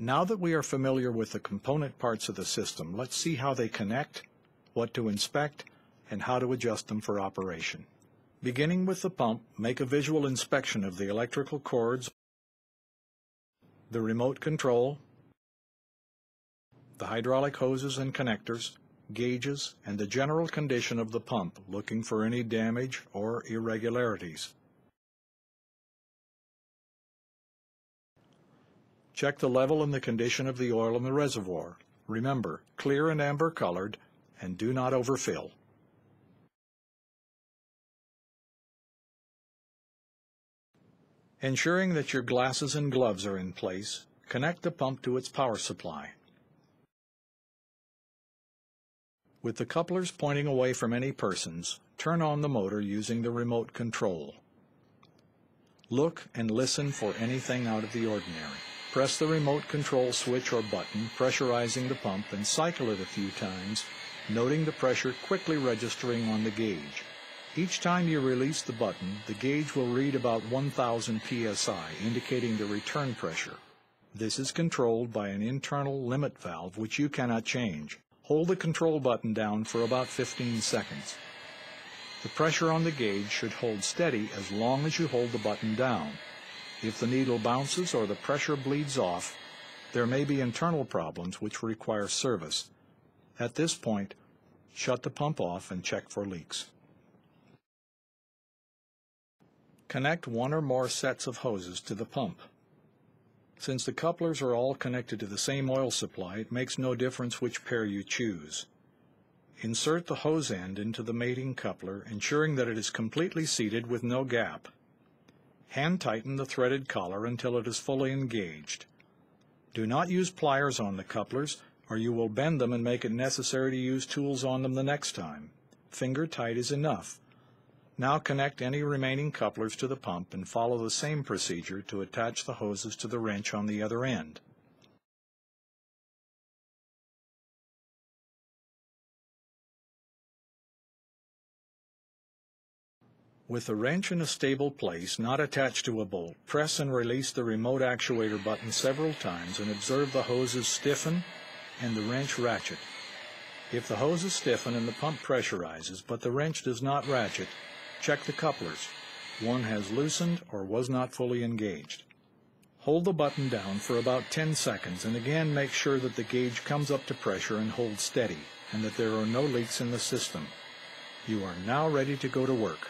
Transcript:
Now that we are familiar with the component parts of the system, let's see how they connect, what to inspect, and how to adjust them for operation. Beginning with the pump, make a visual inspection of the electrical cords, the remote control, the hydraulic hoses and connectors, gauges, and the general condition of the pump, looking for any damage or irregularities. Check the level and the condition of the oil in the reservoir. Remember, clear and amber colored, and do not overfill. Ensuring that your glasses and gloves are in place, connect the pump to its power supply. With the couplers pointing away from any persons, turn on the motor using the remote control. Look and listen for anything out of the ordinary. Press the remote control switch or button, pressurizing the pump, and cycle it a few times, noting the pressure quickly registering on the gauge. Each time you release the button, the gauge will read about 1000 psi, indicating the return pressure. This is controlled by an internal limit valve which you cannot change. Hold the control button down for about 15 seconds. The pressure on the gauge should hold steady as long as you hold the button down. If the needle bounces or the pressure bleeds off, there may be internal problems which require service. At this point, shut the pump off and check for leaks. Connect one or more sets of hoses to the pump. Since the couplers are all connected to the same oil supply, it makes no difference which pair you choose. Insert the hose end into the mating coupler, ensuring that it is completely seated with no gap. Hand tighten the threaded collar until it is fully engaged. Do not use pliers on the couplers or you will bend them and make it necessary to use tools on them the next time. Finger tight is enough. Now connect any remaining couplers to the pump and follow the same procedure to attach the hoses to the wrench on the other end. With the wrench in a stable place, not attached to a bolt, press and release the remote actuator button several times and observe the hoses stiffen and the wrench ratchet. If the hoses stiffen and the pump pressurizes, but the wrench does not ratchet, check the couplers. One has loosened or was not fully engaged. Hold the button down for about 10 seconds and again make sure that the gauge comes up to pressure and holds steady and that there are no leaks in the system. You are now ready to go to work.